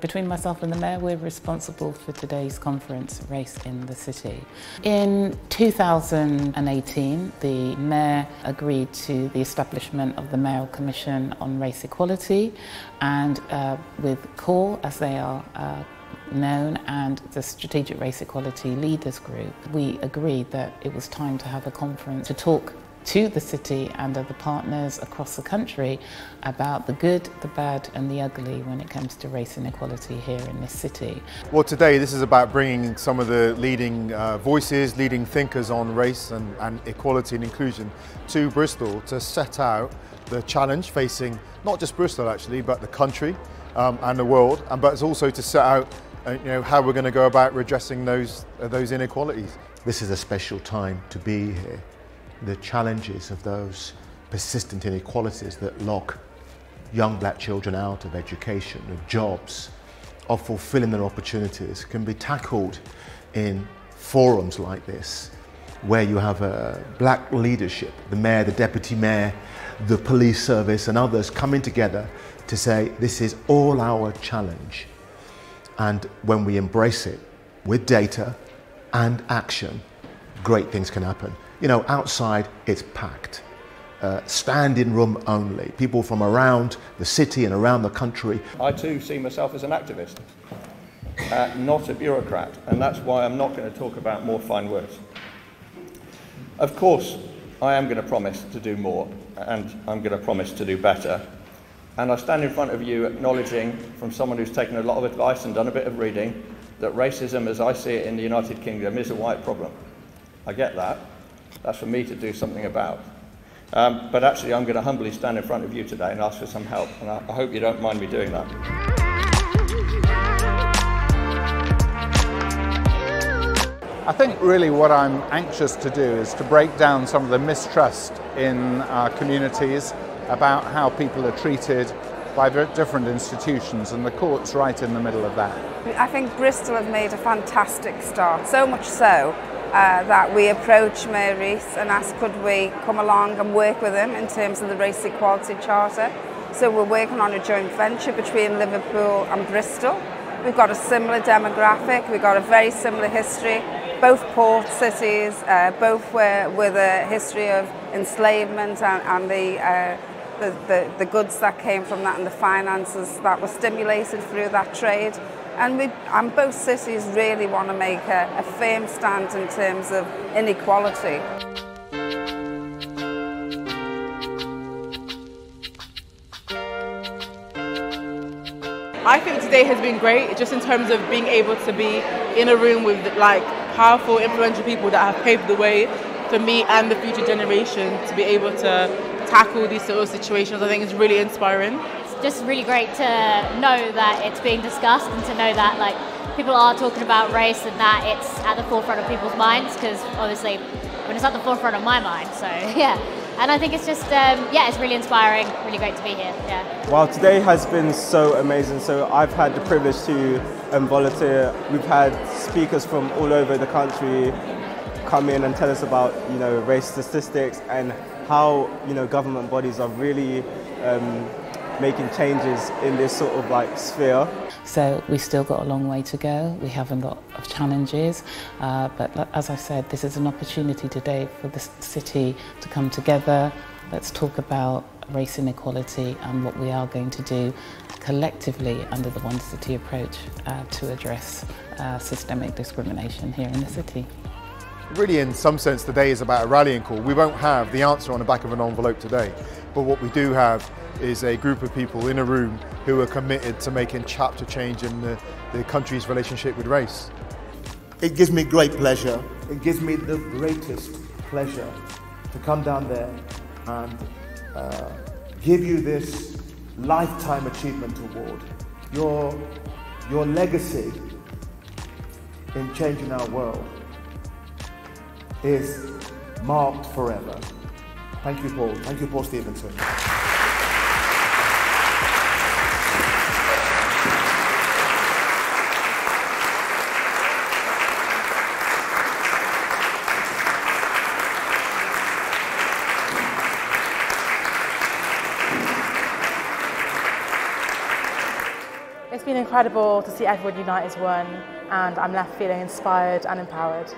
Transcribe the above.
between myself and the Mayor, we're responsible for today's conference, Race in the City. In 2018, the Mayor agreed to the establishment of the Mayoral Commission on Race Equality and uh, with CORE, as they are uh, known and the Strategic Race Equality Leaders Group, we agreed that it was time to have a conference to talk to the city and other partners across the country about the good, the bad and the ugly when it comes to race inequality here in this city. Well today this is about bringing some of the leading uh, voices, leading thinkers on race and, and equality and inclusion to Bristol to set out the challenge facing not just Bristol actually but the country um, and the world and but it's also to set out uh, you know, how we're going to go about redressing those, uh, those inequalities. This is a special time to be here. The challenges of those persistent inequalities that lock young black children out of education, of jobs, of fulfilling their opportunities can be tackled in forums like this where you have a black leadership, the mayor, the deputy mayor, the police service and others coming together to say this is all our challenge and when we embrace it with data and action, great things can happen. You know, outside it's packed. Uh, standing room only. People from around the city and around the country. I too see myself as an activist, uh, not a bureaucrat, and that's why I'm not going to talk about more fine words. Of course, I am going to promise to do more, and I'm going to promise to do better, and I stand in front of you acknowledging, from someone who's taken a lot of advice and done a bit of reading, that racism, as I see it in the United Kingdom, is a white problem. I get that. That's for me to do something about. Um, but actually, I'm going to humbly stand in front of you today and ask for some help. And I, I hope you don't mind me doing that. I think really what I'm anxious to do is to break down some of the mistrust in our communities about how people are treated by different institutions and the court's right in the middle of that. I think Bristol have made a fantastic start, so much so uh, that we approached Mayor Rees and asked could we come along and work with him in terms of the Race Equality Charter. So we're working on a joint venture between Liverpool and Bristol. We've got a similar demographic, we've got a very similar history, both port cities, uh, both were with a history of enslavement and, and the uh, the, the, the goods that came from that and the finances that were stimulated through that trade. And, we, and both cities really want to make a, a firm stand in terms of inequality. I think today has been great, just in terms of being able to be in a room with like powerful, influential people that have paved the way for me and the future generation to be able to tackle these sort of situations. I think it's really inspiring. It's just really great to know that it's being discussed and to know that like people are talking about race and that it's at the forefront of people's minds because obviously when it's at the forefront of my mind. So yeah. And I think it's just, um, yeah, it's really inspiring, really great to be here. Yeah. Well, today has been so amazing. So I've had the privilege to um, volunteer. We've had speakers from all over the country come in and tell us about, you know, race statistics and how you know government bodies are really um, making changes in this sort of like sphere. So we've still got a long way to go. We haven't got challenges, uh, but as I said, this is an opportunity today for the city to come together. Let's talk about race inequality and what we are going to do collectively under the One City approach uh, to address uh, systemic discrimination here in the city really in some sense today is about a rallying call. We won't have the answer on the back of an envelope today, but what we do have is a group of people in a room who are committed to making chapter change in the, the country's relationship with race. It gives me great pleasure. It gives me the greatest pleasure to come down there and uh, give you this Lifetime Achievement Award. Your, your legacy in changing our world is marked forever. Thank you, Paul. Thank you, Paul Stephenson. It's been incredible to see everyone unite as one and I'm left feeling inspired and empowered.